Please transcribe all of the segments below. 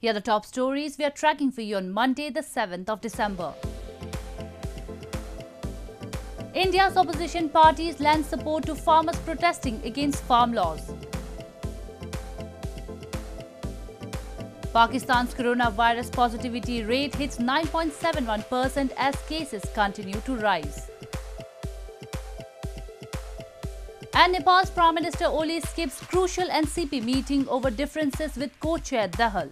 Here are the top stories we are tracking for you on Monday, the 7th of December. India's opposition parties lend support to farmers protesting against farm laws. Pakistan's coronavirus positivity rate hits 9.71% as cases continue to rise. And Nepal's Prime Minister Oli skips crucial NCP meeting over differences with co-chair Dahal.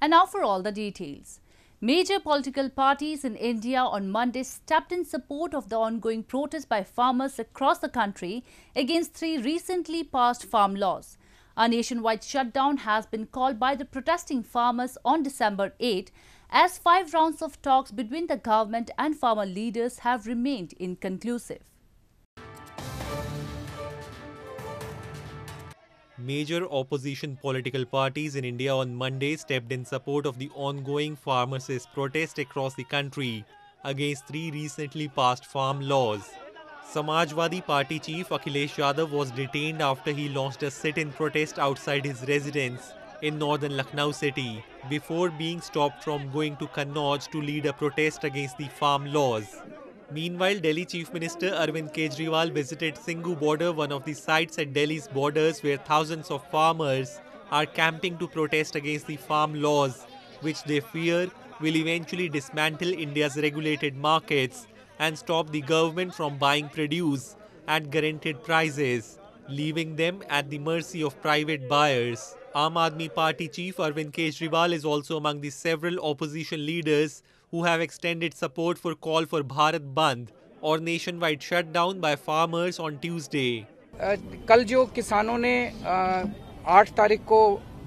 And now for all the details. Major political parties in India on Monday stepped in support of the ongoing protest by farmers across the country against three recently passed farm laws. A nationwide shutdown has been called by the protesting farmers on December 8 as five rounds of talks between the government and farmer leaders have remained inconclusive. Major opposition political parties in India on Monday stepped in support of the ongoing farmers' protest across the country against three recently passed farm laws. Samajwadi Party chief Akhilesh Yadav was detained after he launched a sit-in protest outside his residence in northern Lucknow city before being stopped from going to Kannauj to lead a protest against the farm laws. Meanwhile, Delhi Chief Minister Arvind Kejriwal visited Singhu border, one of the sites at Delhi's borders where thousands of farmers are camping to protest against the farm laws, which they fear will eventually dismantle India's regulated markets and stop the government from buying produce at guaranteed prices, leaving them at the mercy of private buyers. Aam Aadmi Party chief Arvind Kejriwal is also among the several opposition leaders who have extended support for call for Bharat Bandh or nationwide shutdown by farmers on Tuesday. कल जो किसानों ने आठ तारीख को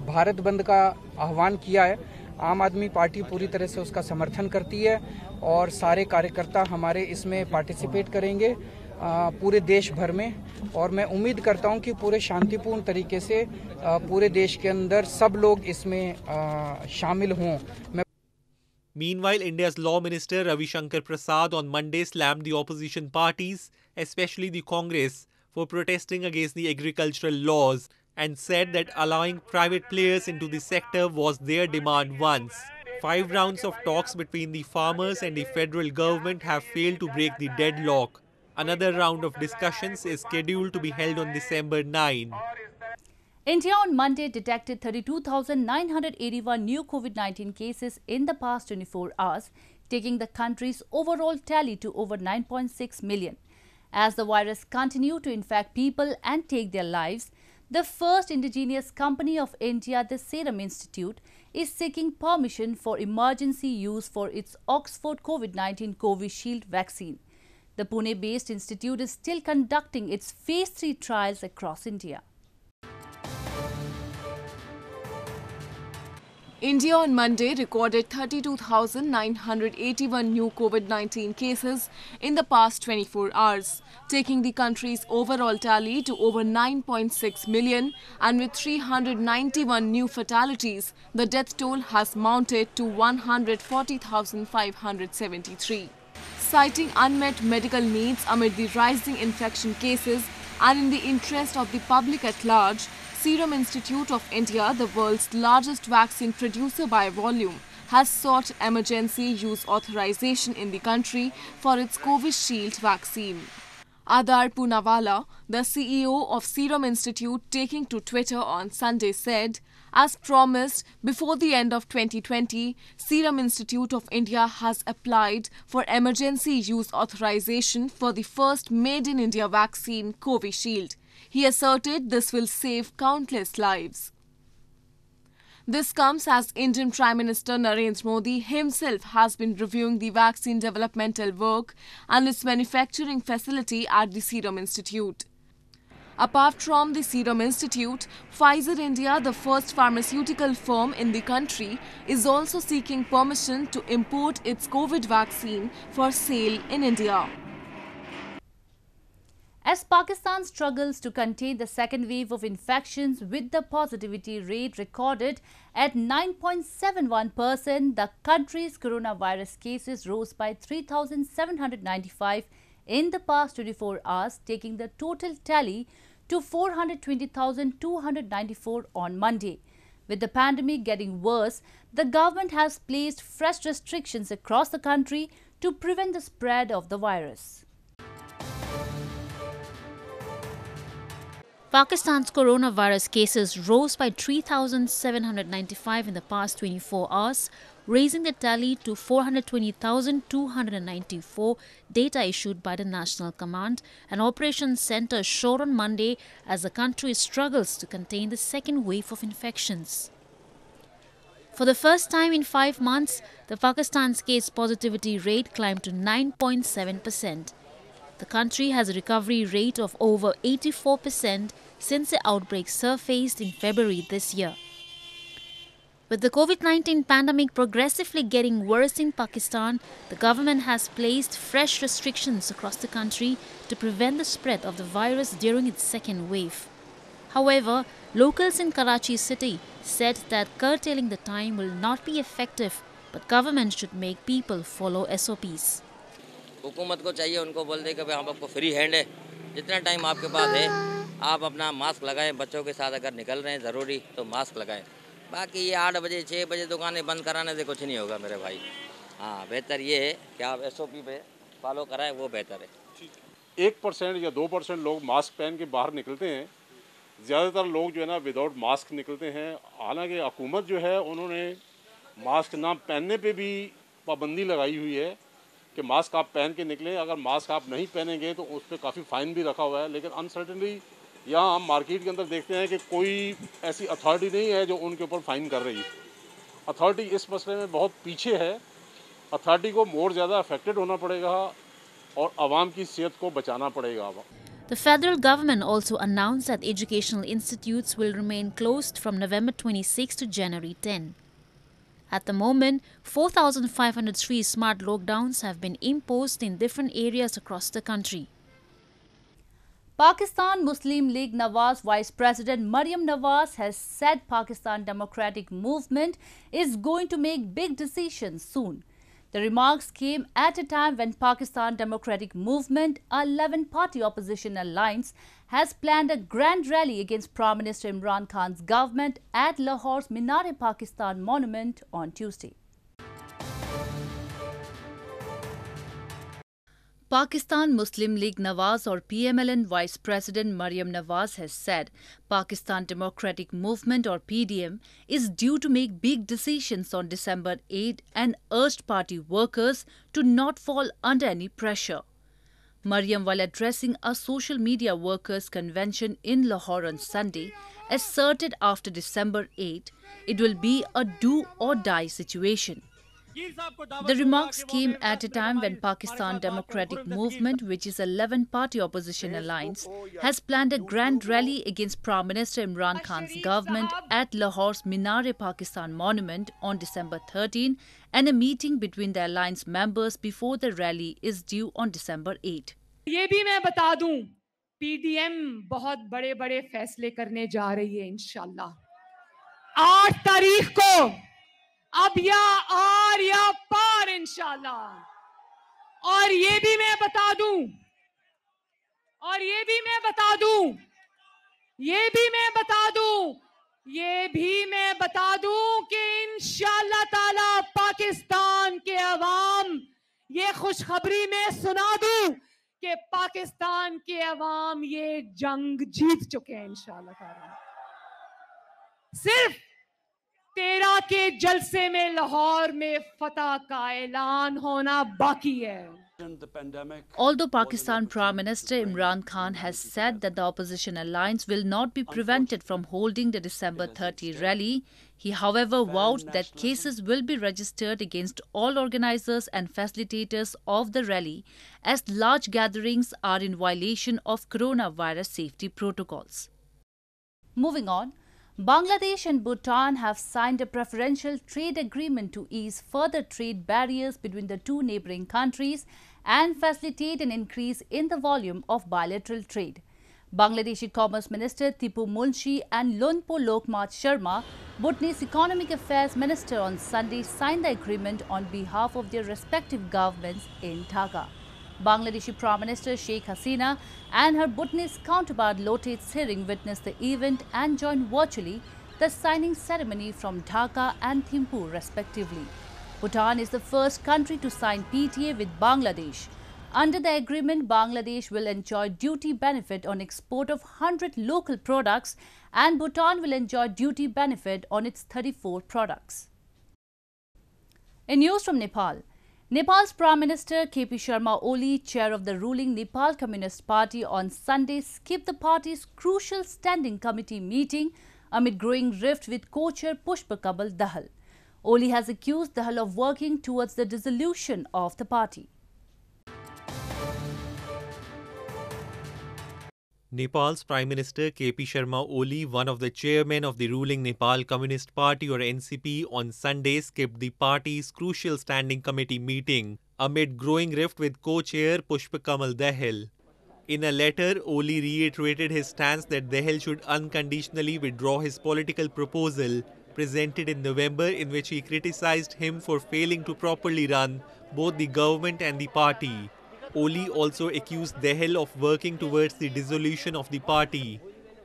भारत बंद का आह्वान किया है, आम आदमी पार्टी पूरी तरह से उसका समर्थन करती है और सारे कार्यकर्ता हमारे इसमें पार्टिसिपेट करेंगे पूरे देश भर में और मैं उम्मीद करता हूँ कि पूरे शांतिपूर्ण तरीके से पूरे देश के अंदर सब लोग इसमें शामिल हों मैं Meanwhile, India's Law Minister Ravi Shankar Prasad on Monday slammed the opposition parties, especially the Congress, for protesting against the agricultural laws and said that allowing private players into the sector was their demand once. Five rounds of talks between the farmers and the federal government have failed to break the deadlock. Another round of discussions is scheduled to be held on December 9. India on Monday detected 32,981 new COVID 19 cases in the past 24 hours, taking the country's overall tally to over 9.6 million. As the virus continued to infect people and take their lives, the first indigenous company of India, the Serum Institute, is seeking permission for emergency use for its Oxford COVID 19 Covishield vaccine. The Pune based institute is still conducting its phase 3 trials across India. India on Monday recorded 32,981 new COVID-19 cases in the past 24 hours, taking the country's overall tally to over 9.6 million and with 391 new fatalities, the death toll has mounted to 140,573. Citing unmet medical needs amid the rising infection cases and in the interest of the public at large, Serum Institute of India, the world's largest vaccine producer by volume, has sought emergency use authorization in the country for its Covishield vaccine. Adar Poonawalla, the CEO of Serum Institute, taking to Twitter on Sunday said, as promised, before the end of 2020, Serum Institute of India has applied for emergency use authorization for the first made in India vaccine, Covishield. He asserted this will save countless lives. This comes as Indian Prime Minister Narendra Modi himself has been reviewing the vaccine developmental work and its manufacturing facility at the Serum Institute. Apart from the Serum Institute, Pfizer India, the first pharmaceutical firm in the country, is also seeking permission to import its COVID vaccine for sale in India. As Pakistan struggles to contain the second wave of infections with the positivity rate recorded at 9.71%, the country's coronavirus cases rose by 3,795 in the past 24 hours, taking the total tally to 420,294 on Monday. With the pandemic getting worse, the government has placed fresh restrictions across the country to prevent the spread of the virus. Pakistan's coronavirus cases rose by 3,795 in the past 24 hours, raising the tally to 420,294 data issued by the National Command and Operations Center showed on Monday as the country struggles to contain the second wave of infections. For the first time in five months, the Pakistan's case positivity rate climbed to 9.7 percent. The country has a recovery rate of over 84% since the outbreak surfaced in February this year. With the COVID 19 pandemic progressively getting worse in Pakistan, the government has placed fresh restrictions across the country to prevent the spread of the virus during its second wave. However, locals in Karachi city said that curtailing the time will not be effective, but government should make people follow SOPs. हुकूमत को चाहिए, उनको बोल दे कि भाई हम आपको free hand है। जितना टाइम आपके पास है, आप अपना मास्क लगाएँ, बच्चों के साथ अगर निकल रहे हैं, ज़रूरी तो मास्क लगाएँ। बाकी ये आठ बजे छः बजे दुकानें बंद कराने से कुछ नहीं होगा मेरे भाई। हाँ बेहतर ये है कि आप एस ओ पी पे फॉलो कराएँ, वो बेहतर है। एक परसेंट या दो परसेंट लोग मास्क पहन के बाहर निकलते हैं। ज़्यादातर लोग जो है ना विदाउट मास्क निकलते हैं। हालाँकि हुकूमत जो है, उन्होंने मास्क ना पहनने पे भी पाबंदी लगाई हुई है। कि मास्क आप पहन के निकलें। अगर मास्क आप नहीं पहनेंगे तो उस पर काफ़ी फ़ाइन भी रखा हुआ है, लेकिन अनसर्टनली यहाँ हम मार्केट के अंदर देखते हैं कि कोई ऐसी अथॉरिटी नहीं है जो उनके ऊपर फ़ाइन कर रही है। अथॉरिटी इस मसले में बहुत पीछे है। अथॉरिटी को मोर ज़्यादा अफेक्टेड होना पड़ेगा और आवाम की सेहत को बचाना पड़ेगा The federal government also announced that educational institutes will remain closed from November 26 to January 10. At the moment, 4,503 smart lockdowns have been imposed in different areas across the country. Pakistan Muslim League Nawaz Vice President Maryam Nawaz has said Pakistan Democratic Movement is going to make big decisions soon. The remarks came at a time when Pakistan Democratic Movement, a 11-party opposition alliance, has planned a grand rally against Prime Minister Imran Khan's government at Lahore's Minar-e-Pakistan monument on Tuesday. Pakistan Muslim League Nawaz or PMLN Vice President Maryam Nawaz has said Pakistan Democratic Movement or PDM is due to make big decisions on December 8 and urged party workers to not fall under any pressure. Maryam, while addressing a social media workers' convention in Lahore on Sunday, asserted after December 8 it will be a do or die situation. The remarks came at a time when Pakistan Democratic Movement, which is a 11-party opposition alliance, has planned a grand rally against Prime Minister Imran Khan's government at Lahore's Minar-e-Pakistan Monument on December 13 and a meeting between the alliance members before the rally is due on December 8. ये भी मैं बता दूं बहुत बड़े-बड़े फैसले करने जा रही है 8 तारीख को अब या आर या पार, इंशाल्लाह। और ये भी मैं बता दूँ, और ये भी मैं बता दूँ, ये भी मैं बता दूँ, ये भी मैं बता दूँ कि इंशाल्लाह ताला पाकिस्तान के अवाम, ये खुशखबरी में सुना दूँ कि पाकिस्तान के अवाम ये जंग जीत चुके हैं, इंशाल्लाह ताला। सिर्फ़ तेरह के जलसे में लाहौर में फतह का ऐलान होना बाकी है Although Pakistan Prime Minister Imran Khan has said that the opposition alliance will not be prevented from holding the December 30 rally, he however vowed that cases will be registered against all organizers and facilitators of the rally as large gatherings are in violation of coronavirus safety protocols. Moving on, Bangladesh and Bhutan have signed a preferential trade agreement to ease further trade barriers between the two neighboring countries and facilitate an increase in the volume of bilateral trade. Bangladeshi Commerce Minister Tipu Munshi and Lyonpo Loknath Sharma, Bhutanese Economic Affairs Minister on Sunday signed the agreement on behalf of their respective governments in Dhaka. Bangladeshi Prime Minister Sheikh Hasina and her Bhutanese counterpart Lote Tsering witnessed the event and joined virtually the signing ceremony from Dhaka and Thimphu respectively. Bhutan is the first country to sign PTA with Bangladesh. Under the agreement, Bangladesh will enjoy duty benefit on export of 100 local products and Bhutan will enjoy duty benefit on its 34 products. In news from Nepal, Nepal's Prime Minister KP Sharma Oli, chair of the ruling Nepal Communist Party, on Sunday skipped the party's crucial standing committee meeting amid growing rift with co-chair Pushpa Kamal Dahal. Oli has accused Dahal of working towards the dissolution of the party. Nepal's Prime Minister KP Sharma Oli, one of the chairmen of the ruling Nepal Communist Party or NCP, on Sunday skipped the party's crucial standing committee meeting amid growing rift with co-chair Pushpa Kamal Dahal. In a letter, Oli reiterated his stance that Dahal should unconditionally withdraw his political proposal presented in November in which he criticized him for failing to properly run both the government and the party. Oli also accused Dahal of working towards the dissolution of the party.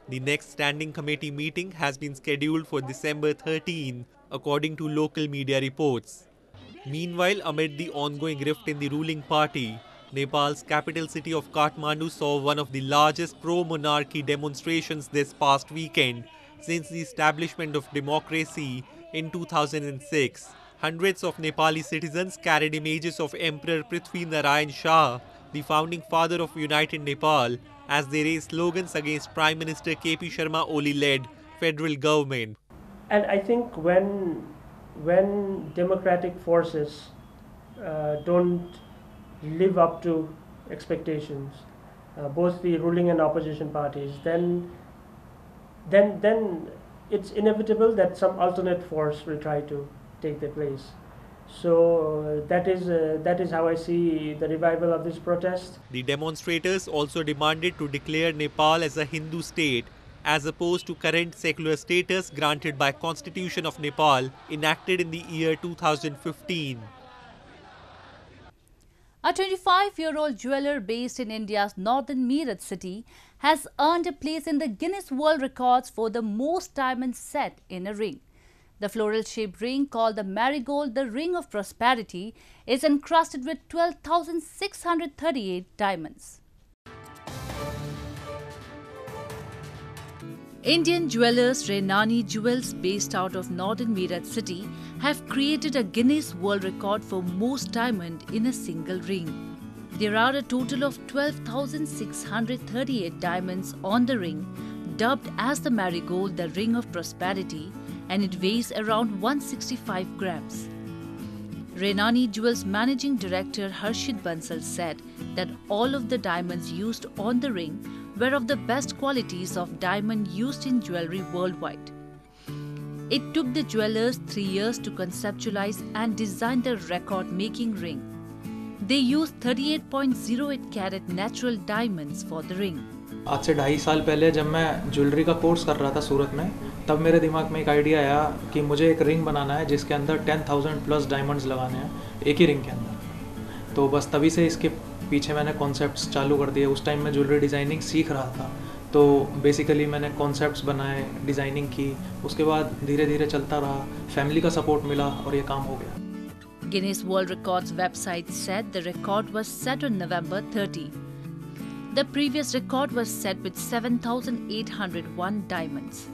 The next standing committee meeting has been scheduled for December 13, according to local media reports. Meanwhile, amid the ongoing rift in the ruling party, Nepal's capital city of Kathmandu saw one of the largest pro-monarchy demonstrations this past weekend since the establishment of democracy in 2006. Hundreds of Nepali citizens carried images of Emperor Prithvi Narayan Shah, the founding father of United Nepal, as they raised slogans against Prime Minister KP Sharma Oli-led federal government. And I think when when democratic forces uh, don't live up to expectations, uh, both the ruling and opposition parties, then then then it's inevitable that some alternate force will try to take their place. So uh, that is uh, that is how I see the revival of this protest. The demonstrators also demanded to declare Nepal as a Hindu state as opposed to current secular status granted by Constitution of Nepal enacted in the year 2015. A 25-year-old jeweler based in India's northern Meerut city has earned a place in the Guinness World Records for the most diamonds set in a ring. The floral-shaped ring called the Marigold, the Ring of Prosperity, is encrusted with 12,638 diamonds. Indian jewelers Renani Jewels based out of northern Meerut city have created a Guinness World Record for most diamond in a single ring. There are a total of 12,638 diamonds on the ring, dubbed as the Marigold the Ring of Prosperity and it weighs around 165 grams. Renani Jewels Managing Director Harshit Bansal said that all of the diamonds used on the ring were of the best qualities of diamond used in jewelry worldwide. It took the jewelers three years to conceptualize and design the record making ring. They used 38.08 carat natural diamonds for the ring. आज से ढाई साल पहले जब मैं jewellery का course कर रहा था सूरत में तब मेरे दिमाग में एक आइडिया आया कि मुझे एक रिंग बनाना है जिसके अंदर टेन थाउज़ेंड प्लस डायमंड्स लगाने हैं एक ही रिंग के अंदर। तो बस तभी से इसके पीछे मैंने कॉन्सेप्ट्स चालू कर दिए। उस टाइम मैं ज्वेलरी डिज़ाइनिंग सीख रहा था। तो बेसिकली मैंने कॉन्सेप्ट्स बनाए डिज़ाइनिंग की। उसके बाद धीरे धीरे चलता रहा। फैमिली का सपोर्ट मिला और ये काम हो गया। Guinness World Records website said the record was set on November 30. The previous record was set with 7,801 diamonds.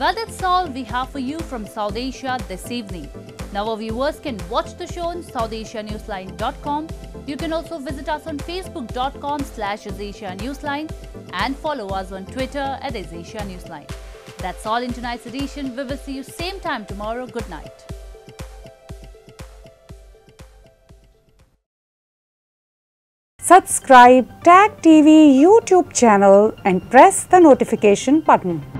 Well, that's all we have for you from South Asia this evening. Now, our viewers can watch the show on SouthAsiaNewsline.com. You can also visit us on Facebook.com slash Newsline and follow us on Twitter at Asia Newsline. That's all in tonight's edition. We will see you same time tomorrow. Good night. Subscribe Tag TV YouTube channel and press the notification button.